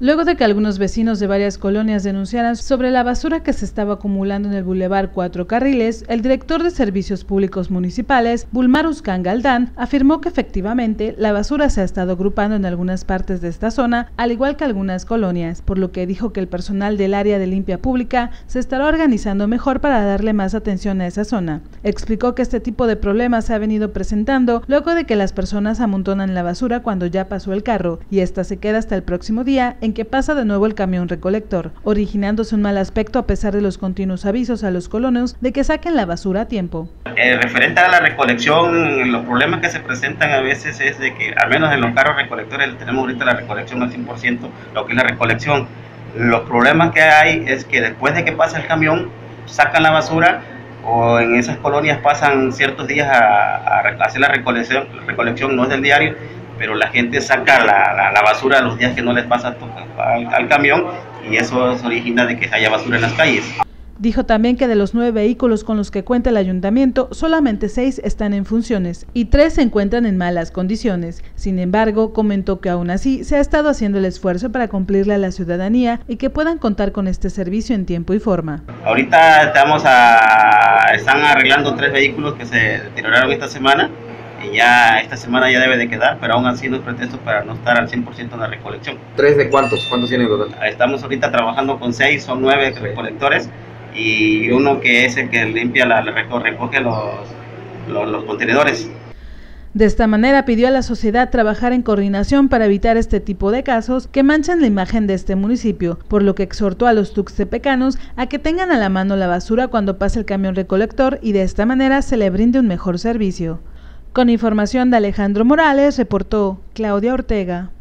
Luego de que algunos vecinos de varias colonias denunciaran sobre la basura que se estaba acumulando en el bulevar Cuatro Carriles, el director de Servicios Públicos Municipales, Bulmar Uscan Galdán, afirmó que efectivamente la basura se ha estado agrupando en algunas partes de esta zona, al igual que algunas colonias, por lo que dijo que el personal del área de limpia pública se estará organizando mejor para darle más atención a esa zona. Explicó que este tipo de problemas se ha venido presentando luego de que las personas amontonan la basura cuando ya pasó el carro y esta se queda hasta el próximo día en que pasa de nuevo el camión recolector, originándose un mal aspecto a pesar de los continuos avisos a los colonos de que saquen la basura a tiempo. Eh, referente a la recolección, los problemas que se presentan a veces es de que, al menos en los carros recolectores, tenemos ahorita la recolección al 100%, lo que es la recolección. Los problemas que hay es que después de que pasa el camión, sacan la basura o en esas colonias pasan ciertos días a, a hacer la recolección, la recolección no es del diario, pero la gente saca la, la, basura los días que no les pasa al, al camión y eso se origina de que haya basura en las calles. Dijo también que de los nueve vehículos con los que cuenta el ayuntamiento, solamente seis están en funciones y tres se encuentran en malas condiciones. Sin embargo, comentó que aún así se ha estado haciendo el esfuerzo para cumplirle a la ciudadanía y que puedan contar con este servicio en tiempo y forma. Ahorita estamos a, están arreglando tres vehículos que se deterioraron esta semana ya esta semana ya debe de quedar, pero aún así no es pretexto para no estar al 100% en la recolección. ¿Tres de cuántos? ¿Cuántos tienen total? Estamos ahorita trabajando con seis o nueve recolectores y uno que es el que limpia, la, recoge los, los, los contenedores. De esta manera pidió a la sociedad trabajar en coordinación para evitar este tipo de casos que manchan la imagen de este municipio, por lo que exhortó a los tuxtepecanos a que tengan a la mano la basura cuando pase el camión recolector y de esta manera se le brinde un mejor servicio. Con información de Alejandro Morales, reportó Claudia Ortega.